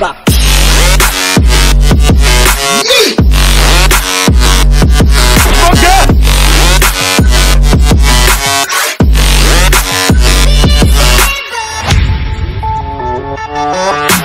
back. Okay.